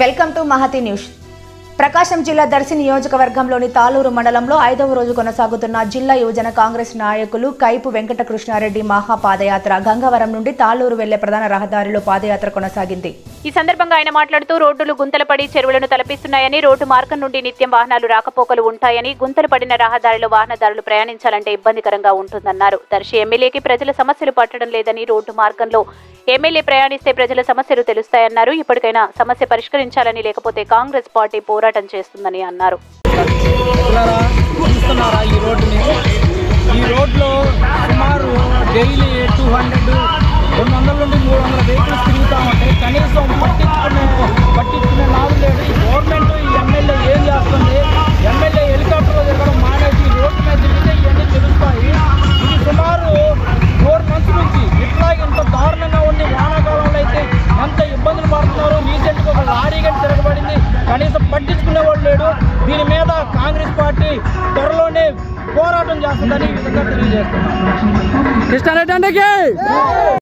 Welcome to Mahathi news. Prakasam జిల్లా దర్శి నియోజకవర్గంలోని తాలూరు మండలంలో ఐదవ రోజు కొనసాగుతున్న జిల్లా యువజన కాంగ్రెస్ నాయకులు కైపు వెంకటకృష్ణారెడ్డి మహా పాదయాత్ర గంగవరం నుండి తాలూరు వెళ్ళే ప్రధాన రహదారిలో పాదయాత్ర కొనసాగింది. ఈ సందర్భంగా ఆయన మాట్లాడుతూ రోడ్డులు గుంతలు పడి చెరువులను తలపిస్తున్నాయని రోడ్డు మార్గం నుండి నిత్యం వాహనాలు రాకపోకలు ఉంటాయని గుంతలు పడిన రహదారిలో వాహనదారులు ప్రయాణించాలంటే ఇబ్బందికరంగా ఉంటుందన్నారు. దర్శి ఎమ్మెల్యేకి ప్రజల సమస్యలు పట్టడం లేదని రోడ్డు మార్గంలో ఎమ్మెల్యే ప్రయాణిస్తే ప్రజల సమస్యలు తెలుస్తాయన్నారు. ఇప్పటికైనా సమస్య పరిష్కరించాలని లేకపోతే కాంగ్రెస్ పార్టీ పోరాటం చేస్తుందని అన్నారు. ఈ రోడ్లో సుమారు డైలీ టూ హండ్రెడ్ రెండు వందల నుండి మూడు వందల వెహికల్ కనీసం పట్టించుకునేవాడు లేడు. దీని మీద కాంగ్రెస్ పార్టీ త్వరలోనే పోరాటం చేస్తుందని ఈ విధంగా తెలియజేస్తున్నాం కృష్ణారెడ్డి